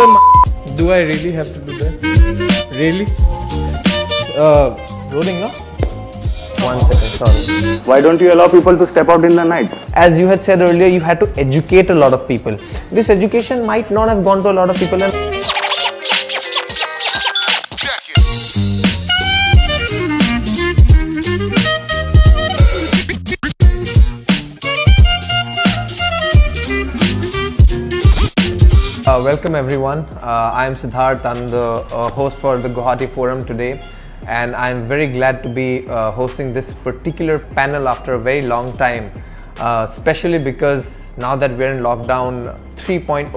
film. Do I really have to do that? Really? Uh, rolling now? One second, sorry. Why don't you allow people to step out in the night? As you had said earlier, you had to educate a lot of people. This education might not have gone to a lot of people. Uh, welcome everyone. Uh, I am Siddharth. I'm the uh, host for the Guwahati Forum today, and I'm very glad to be uh, hosting this particular panel after a very long time, uh, especially because now that we're in lockdown 3.0,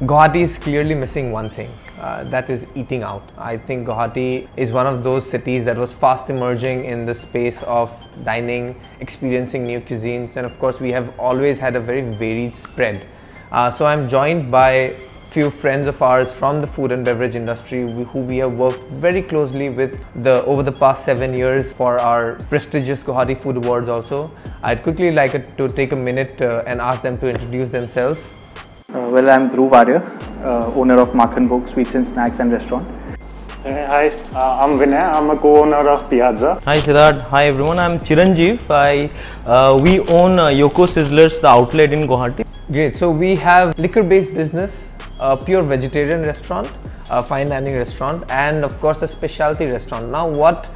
Guwahati is clearly missing one thing. Uh, that is eating out. I think Guwahati is one of those cities that was fast emerging in the space of dining, experiencing new cuisines, and of course, we have always had a very varied spread. Uh, so I'm joined by few friends of ours from the food and beverage industry who who we have worked very closely with the over the past seven years for our prestigious Guwahati Food Awards also. I'd quickly like to take a minute uh, and ask them to introduce themselves. Uh, well, I'm Dhruv Arya, uh, owner of Makhan Bhog Sweets and Snacks and Restaurant. Hi, uh, I'm Vinay. I'm a co-owner of Piazza. Hi Siddharth, hi everyone. I'm Chiranjeev. I uh, we own uh, Yoko Sizzlers, the outlet in Guwahati. Great. So we have liquor-based business, a pure vegetarian restaurant, a fine dining restaurant, and of course a specialty restaurant. Now, what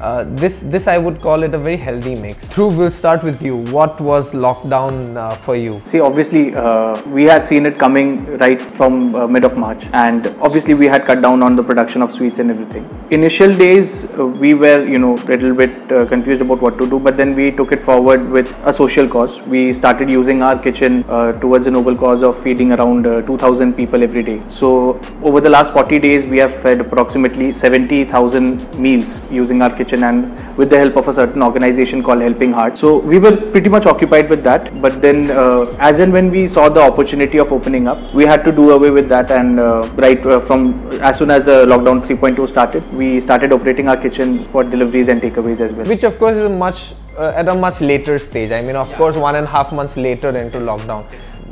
uh, this this I would call it a very healthy mix. Dhruv, we'll start with you. What was lockdown uh, for you? See, obviously, uh, we had seen it coming right from uh, mid of March, and obviously, we had cut down on the production of sweets and everything. Initial days, uh, we were, you know, a little bit uh, confused about what to do, but then we took it forward with a social cause. We started using our kitchen towards the noble cause of feeding around uh, 2,000 people every day. So, over the last 40 days, we have fed approximately 70,000 meals using our kitchen and with the help of a certain organization called Helping Heart. So, we were pretty much occupied with that, but then uh, as and when we saw the opportunity of opening up, we had to do away with that and uh, right uh, from as soon as the lockdown 3.2 started, we started operating our kitchen for deliveries and takeaways as well. Which of course is a much uh, at a much later stage. I mean, of course, one and a half months later into lockdown.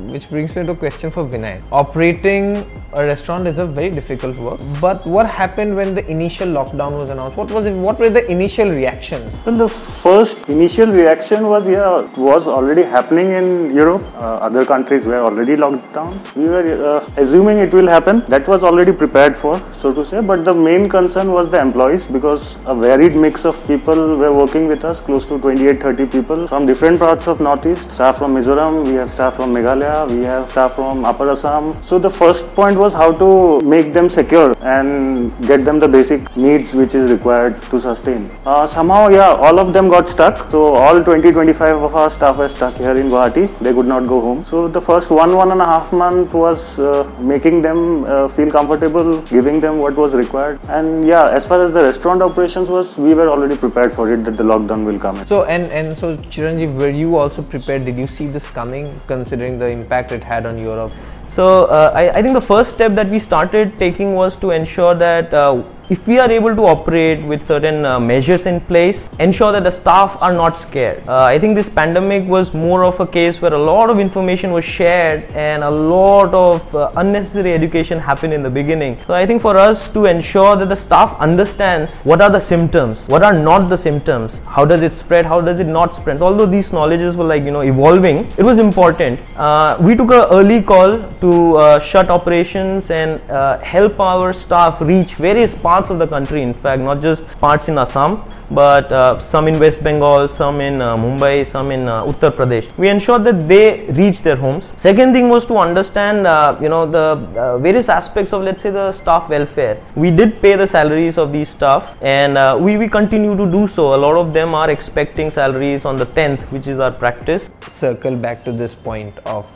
Which brings me to a question for Vinay. Operating a restaurant is a very difficult work. But what happened when the initial lockdown was announced? What was it? What were the initial reactions? Well, the first initial reaction was yeah, was already happening in Europe. Uh, other countries were already locked down. We were uh, assuming it will happen. That was already prepared for, so to say. But the main concern was the employees because a varied mix of people were working with us, close to 28, 30 people from different parts of Northeast. Staff from Mizoram, we have staff from Meghalaya, we have staff from Upper Assam. So the first point was how to make them secure and get them the basic needs which is required to sustain. Uh, somehow, yeah, all of them got stuck. So all 20, 25 of our staff were stuck here in Guwahati. They could not go home. So the first one, one and a half month was uh, making them uh, feel comfortable, giving them what was required. And yeah, as far as the restaurant operations was, we were already prepared for it that the lockdown will come. So and and so Chiranjeev, were you also prepared? Did you see this coming, considering the impact it had on Europe? So uh, I, I think the first step that we started taking was to ensure that uh, if we are able to operate with certain uh, measures in place, ensure that the staff are not scared. Uh, I think this pandemic was more of a case where a lot of information was shared and a lot of uh, unnecessary education happened in the beginning. So I think for us to ensure that the staff understands what are the symptoms, what are not the symptoms, how does it spread, how does it not spread. Although these knowledges were like you know evolving, it was important. Uh, we took an early call to uh, shut operations and uh, help our staff reach various parts of the country. In fact, not just parts in Assam, but uh, some in West Bengal, some in uh, Mumbai, some in uh, Uttar Pradesh. We ensured that they reach their homes. Second thing was to understand, uh, you know, the uh, various aspects of, let's say, the staff welfare. We did pay the salaries of these staff, and uh, we we continue to do so. A lot of them are expecting salaries on the 10th, which is our practice. Circle back to this point of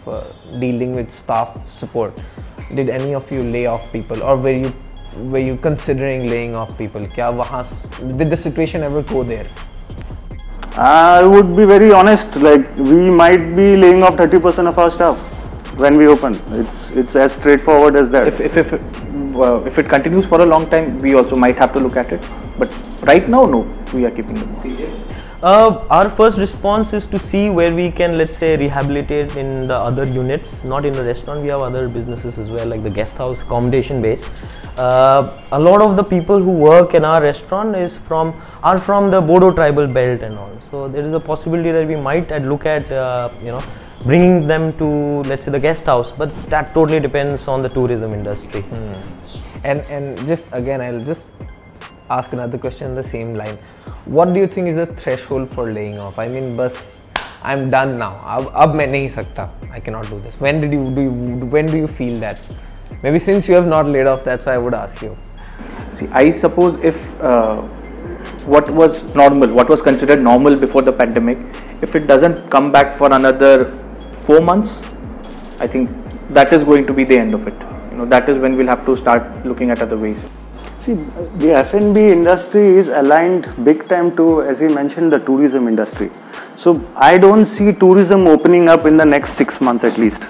dealing with staff support. Did any of you lay off people, or were you were you considering laying off people? Kya wahan, did the situation ever go there? I would be very honest, like we might be laying off 30% of our staff when we open. It's, it's as straightforward as that. If, if, if, if it continues for a long time, we also might have to look at it. But right now, no, we are keeping them. Uh, our first response is to see where we can, let's say, rehabilitate in the other units, not in the restaurant. We have other businesses as well, like the guest house, accommodation base. Uh, a lot of the people who work in our restaurant is from are from the Bodo tribal belt and all. So there is a possibility that we might look at, uh, you know, bringing them to, let's say, the guest house. But that totally depends on the tourism industry. And and just again, I'll just ask another question in the same line. What do you think is the threshold for laying off? I mean, bus, I'm done now. अब अब मैं नहीं सकता. I cannot do this. When did you do? You, when do you feel that? Maybe since you have not laid off, that's why I would ask you. See, I suppose if uh, what was normal, what was considered normal before the pandemic, if it doesn't come back for another four months, I think that is going to be the end of it. You know, that is when we'll have to start looking at other ways. See, the F&B industry is aligned big time to, as you mentioned, the tourism industry. So I don't see tourism opening up in the next six months at least.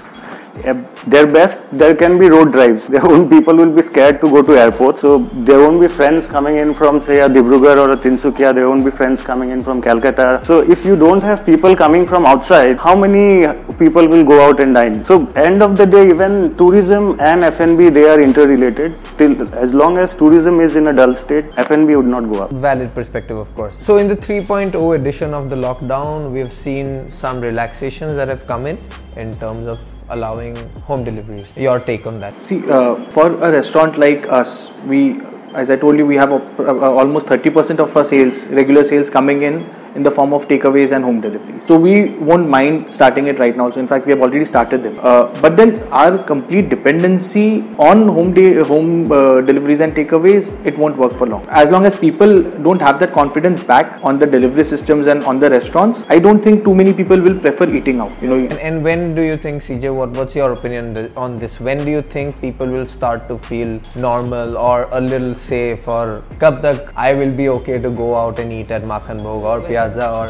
At their best, there can be road drives. Their own people will be scared to go to airport. So there won't be friends coming in from say a Dibrugarh or a Tinsukia. There won't be friends coming in from Calcutta. So if you don't have people coming from outside, how many people will go out and dine? So end of the day, even tourism and F&B they are interrelated. Till as long as tourism is in a dull state, F&B would not go up. Valid perspective, of course. So, in the 3.0 edition of the lockdown, we've seen some relaxations that have come in in terms of allowing home deliveries. Your take on that? See, uh, for a restaurant like us, we, as I told you, we have a, uh, almost 30% of our sales, regular sales, coming in in the form of takeaways and home deliveries. So we won't mind starting it right now. So in fact, we have already started them. Uh, but then our complete dependency on home day, home uh, deliveries and takeaways, it won't work for long. As long as people don't have that confidence back on the delivery systems and on the restaurants, I don't think too many people will prefer eating out. You know. And, and when do you think, CJ, what, what's your opinion on this? When do you think people will start to feel normal or a little safe or kab tak I will be okay to go out and eat at Makhan Bhog or Piazza or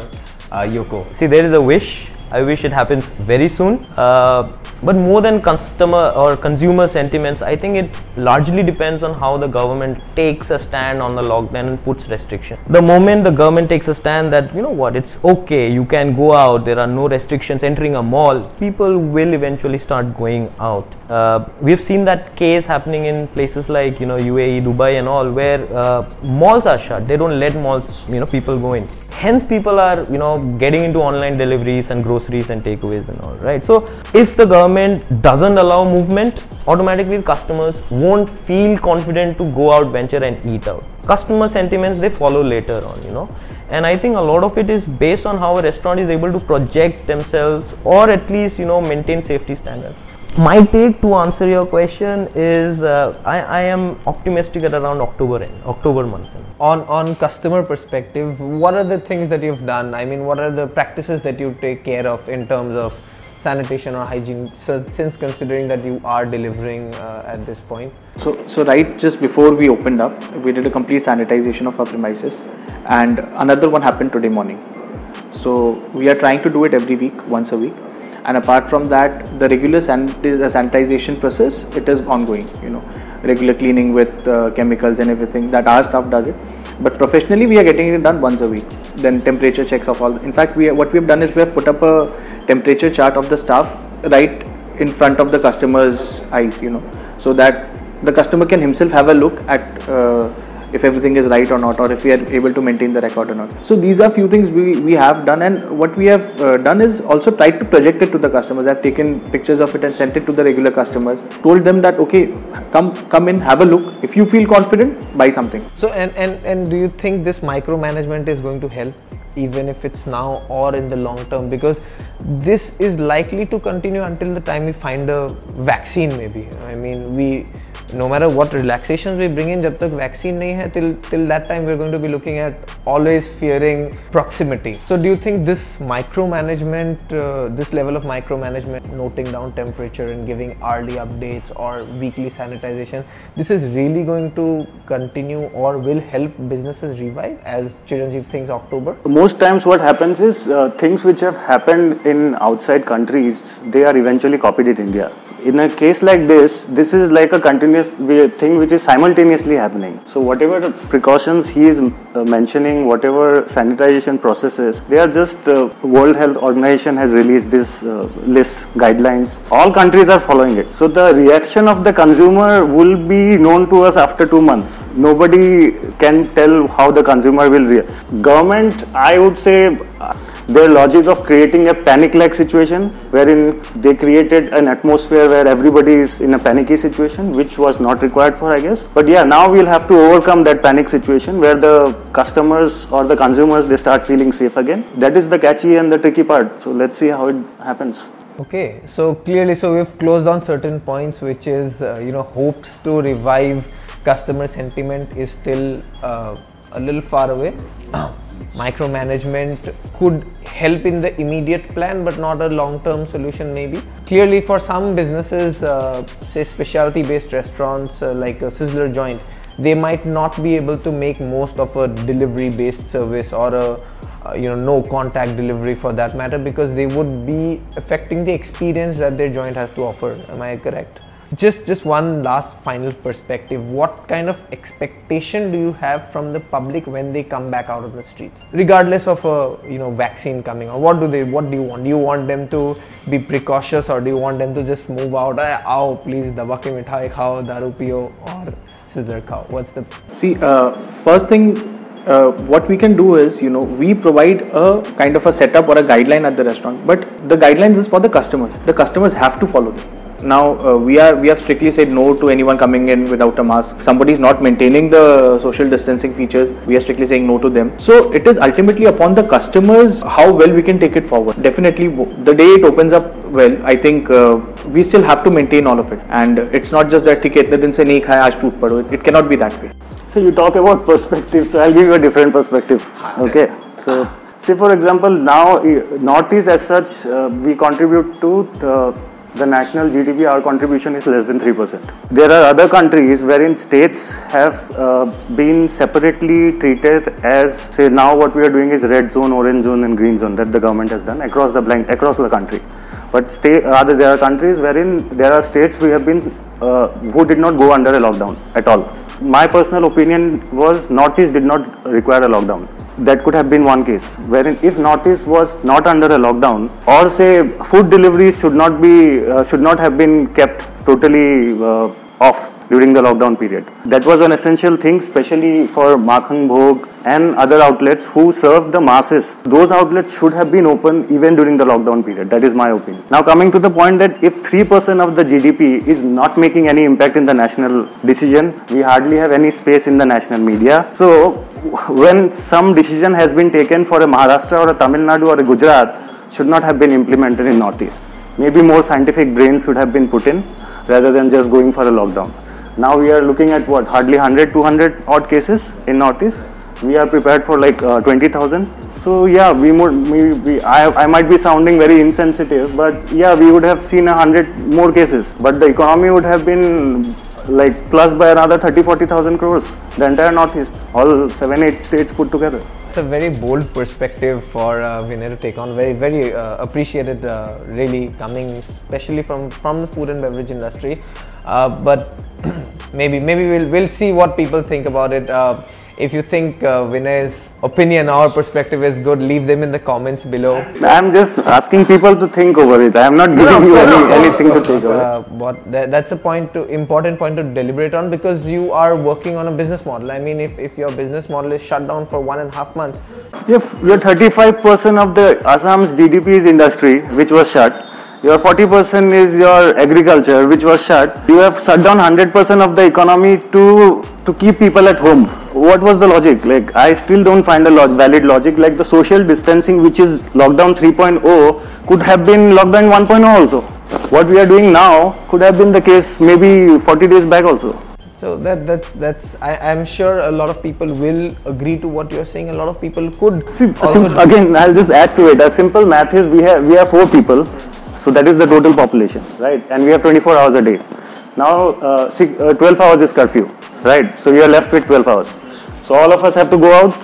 uh, Yoko? See, there is a wish. I wish it happens very soon. Uh, but more than customer or consumer sentiments, I think it largely depends on how the government takes a stand on the lockdown and puts restrictions. The moment the government takes a stand that, you know what, it's okay, you can go out, there are no restrictions entering a mall, people will eventually start going out. Uh, we've seen that case happening in places like, you know, UAE, Dubai, and all, where uh, malls are shut. They don't let malls, you know, people go in. Hence people are you know getting into online deliveries and groceries and takeaways and all right? So if the government doesn't allow movement automatically customers won't feel confident to go out venture and eat out. Customer sentiments they follow later on you know? And i think a lot of it is based on how a restaurant is able to project themselves or at least you know maintain safety standards my take to answer your question is uh, I, I am optimistic at around october end october month end. On, on customer perspective, what are the things that you've done? I mean, what are the practices that you take care of in terms of sanitation or hygiene so, since considering that you are delivering uh, at this point? So, so right just before we opened up, we did a complete sanitization of our premises, and another one happened today morning. So we are trying to do it every week, once a week, and apart from that, the regular sanit- sanitization process it is ongoing. You know, regular cleaning with uh, chemicals and everything that our staff does it. But professionally, we are getting it done once a week. Then temperature checks of all. In fact, we what we have done is we have put up a temperature chart of the staff right in front of the customer's eyes. You know, so that the customer can himself have a look at uh, if everything is right or not or if we are able to maintain the record or not. So these are few things we, we have done and what we have uh, done is also tried to project it to the customers. I've taken pictures of it and sent it to the regular customers told them that okay come come in have a look. If you feel confident buy something. So, and, and, and do you think this micromanagement is going to help even if it's now or in the long term? Because this is likely to continue until the time we find a vaccine, maybe. I mean, we, no matter what relaxations we bring in, jab tak vaccine nahi hai, till, till that time we're going to be looking at always fearing proximity. So, do you think this micromanagement, uh, this level of micromanagement, noting down temperature and giving hourly updates or weekly sanitization, this is really going to continue or will help businesses revive as Chiranjeev thinks October? Most times, what happens is uh, things which have happened in outside countries they are eventually copied in India. In a case like this, this is like a continuous thing which is simultaneously happening. So whatever precautions he is uh, mentioning, whatever sanitization processes, they are just uh, World Health Organization has released this uh, list guidelines. All countries are following it. So the reaction of the consumer will be known to us after two months. Nobody can tell how the consumer will react. Government, I would say their logic of creating a panic-like situation wherein they created an atmosphere where everybody is in a panicky situation which was not required for I guess. But yeah now we'll have to overcome that panic situation where the customers or the consumers they start feeling safe again. That is the catchy and the tricky part. So let's see how it happens. Okay so clearly so we've closed on certain points which is uh, you know hopes to revive customer sentiment is still uh, a little far away micromanagement could help in the immediate plan but not a long term solution maybe. Clearly for some businesses uh, say specialty based restaurants uh, like a sizzler joint they might not be able to make most of a delivery based service or a uh, you know no contact delivery for that matter because they would be affecting the experience that their joint has to offer. Am i correct just just one last final perspective. What kind of expectation do you have from the public when they come back out of the streets? Regardless of a you know vaccine coming or what do they what do you want? Do you want them to be precautious or do you want them to just move out? Oh please daba ke mithai khao daru piyo or sizzler khao what's the see uh, first thing uh, what we can do is you know we provide a kind of a setup or a guideline at the restaurant but the guidelines is for the customer. The customers have to follow them now uh, we are we have strictly said no to anyone coming in without a mask. Somebody is not maintaining the social distancing features. We are strictly saying no to them. So it is ultimately upon the customers how well we can take it forward. Definitely the day it opens up well i think uh, we still have to maintain all of it. And it's not just that theek itne din se nahi khaya aaj toot pado it cannot be that way. So you talk about perspective. So i'll give you a different perspective. Ah, okay? So say for example now eh, northeast as such uh, we contribute to the the national GDP, our contribution is less than 3%. There are other countries wherein states have uh, been separately treated as, say, now what we are doing is red zone, orange zone, and green zone that the government has done across the blank, across the country. But rather, there are countries wherein there are states who have been uh, who did not go under a lockdown at all. My personal opinion was Northeast did not require a lockdown. That could have been one case wherein if Northeast was not under a lockdown or say food deliveries should not be uh, should not have been kept totally uh, off during the lockdown period. That was an essential thing, especially for Makhan Bhog and other outlets who serve the masses. Those outlets should have been open even during the lockdown period. That is my opinion. Now, coming to the point that if 3% of the GDP is not making any impact in the national decision, we hardly have any space in the national media. So, when some decision has been taken for a Maharashtra or a Tamil Nadu or a Gujarat, should not have been implemented in Northeast. Maybe more scientific brains should have been put in rather than just going for a lockdown. Now we are looking at what hardly 100, 200 odd cases in Northeast. We are prepared for like uh, 20,000. So yeah, we, would, we, we I, I might be sounding very insensitive, but yeah, we would have seen hundred more cases. But the economy would have been like plus by another 30 40,000 crores. The entire Northeast, all seven, eight states put together. It's a very bold perspective for uh, Vinay to take on. Very, very uh, appreciated, uh, really coming, especially from from the food and beverage industry. Uh, but maybe, maybe we'll we'll see what people think about it. If you think uh, Vinay's opinion or perspective is good, leave them in the comments below. I'm just asking people to think over it. I'm not giving no, you no, any, no, anything to take over. Uh, what that, that's a point to important point to deliberate on because you are working on a business model. I mean, if, if your business model is shut down for one and a half months, if you're 35% of the Assam's GDP is industry, which was shut, your 40% is your agriculture, which was shut. You have shut down 100% of the economy to to keep people at home. What was the logic? Like, I still don't find a log valid logic. Like, the social distancing, which is lockdown 3.0, could have been lockdown 1.0 also. What we are doing now could have been the case maybe 40 days back also. So that that's that's I, am sure a lot of people will agree to what you're saying. A lot of people could. See, again, I'll just add to it. A simple math is we have we have four people, so that is the total population, right? And we have 24 hours a day. Now, uh, six, uh, 12 hours is curfew right? So you are left with 12 hours. So all of us have to go out,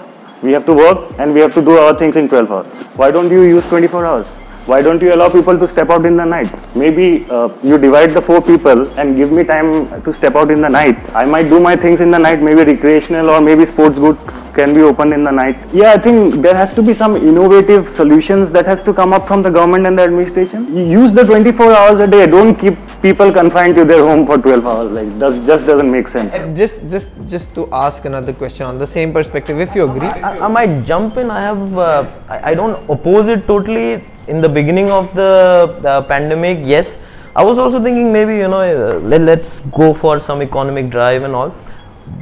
we have to work, and we have to do our things in 12 hours. Why don't you use 24 hours? Why don't you allow people to step out in the night? Maybe uh, you divide the four people and give me time to step out in the night. I might do my things in the night, maybe recreational or maybe sports goods can be open in the night. Yeah, I think there has to be some innovative solutions that has to come up from the government and the administration. You use the 24 hours a day. Don't keep people confined to their home for 12 hours. Like, that just doesn't make sense. Just, just, just to ask another question on the same perspective, if you agree, I, I might jump in. I have, uh, I, I don't oppose it totally. In the beginning of the, pandemic, yes, I was also thinking maybe you know let, let's go for some economic drive and all.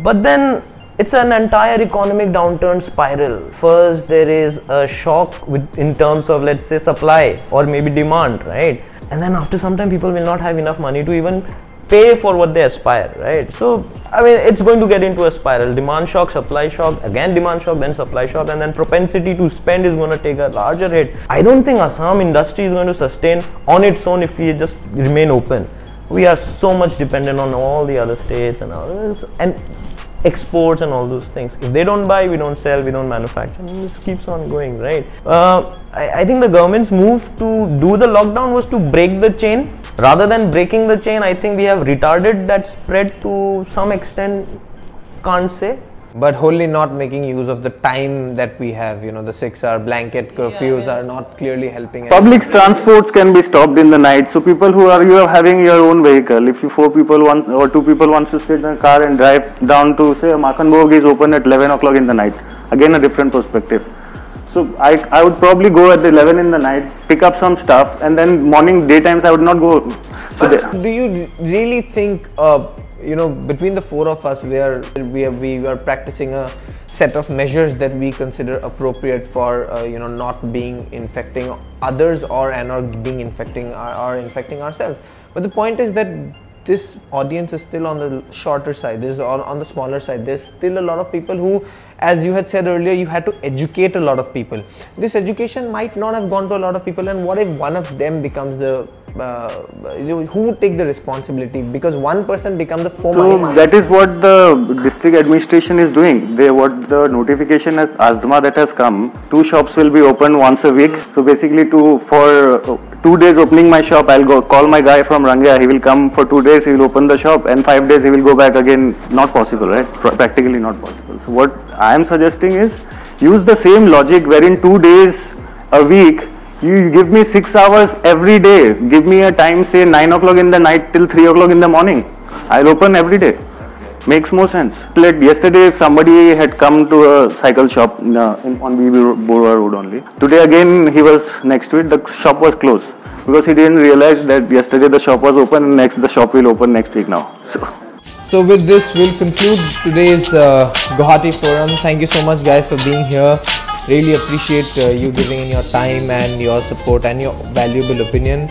But then it's an entire economic downturn spiral. First, there is a shock with in terms of let's say supply or maybe demand, right? And then after some time, people will not have enough money to even pay for what they aspire, right? So, I mean, it's going to get into a spiral. Demand shock, supply shock, again demand shock, then supply shock, and then propensity to spend is going to take a larger hit. I don't think Assam industry is going to sustain on its own if we just remain open. We are so much dependent on all the other states and others, and exports and all those things. If they don't buy, we don't sell, we don't manufacture. And this keeps on going, right? Uh, I, I, think the government's move to do the lockdown was to break the chain. Rather than breaking the chain, I think we have retarded that spread to some extent. Can't say but wholly not making use of the time that we have. You know, the six-hour blanket curfews yeah, yeah. are not clearly helping. Public transports can be stopped in the night. So people who are you are having your own vehicle. If you four people want or two people wants to sit in a car and drive down to say Makhan Bhog is open at 11 o'clock in the night. Again, a different perspective. So I, I would probably go at 11 in the night, pick up some stuff, and then morning daytimes I would not go. So do you really think? Uh, you know between the four of us we are we are, we are practicing a set of measures that we consider appropriate for uh, you know not being infecting others or and or being infecting or, or infecting ourselves but the point is that this audience is still on the shorter side this is on, on the smaller side. There's still a lot of people who as you had said earlier you had to educate a lot of people. This education might not have gone to a lot of people and what if one of them becomes the uh, who would take the responsibility because one person becomes the foreman. So that is what the district administration is doing. They what the notification has ASDMA that has come. Two shops will be open once a week. So basically, to for uh, two days opening my shop, I'll go call my guy from Rangia. He will come for two days. He will open the shop, and five days he will go back again. Not possible, right? Practically not possible. So what I am suggesting is use the same logic wherein two days a week you give me six hours every day. Give me a time, say 9 o'clock in the night till 3 o'clock in the morning. I'll open every day. Makes more sense. Like yesterday, somebody had come to a cycle shop uh, in, on BB Borua Road only. Today again, he was next to it. The shop was closed because he didn't realize that yesterday the shop was open and next the shop will open next week now. So. So with this, we'll conclude today's uh, Guwahati Forum. Thank you so much, guys, for being here really appreciate uh, you giving in your time and your support and your valuable opinion.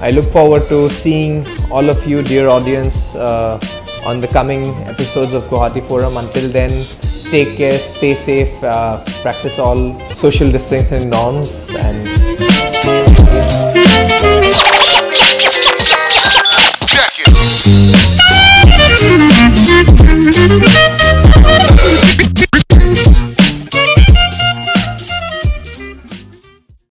I look forward to seeing all of you dear audience uh, on the coming episodes of guwahati forum. Until then take care stay safe uh, practice all social distancing norms and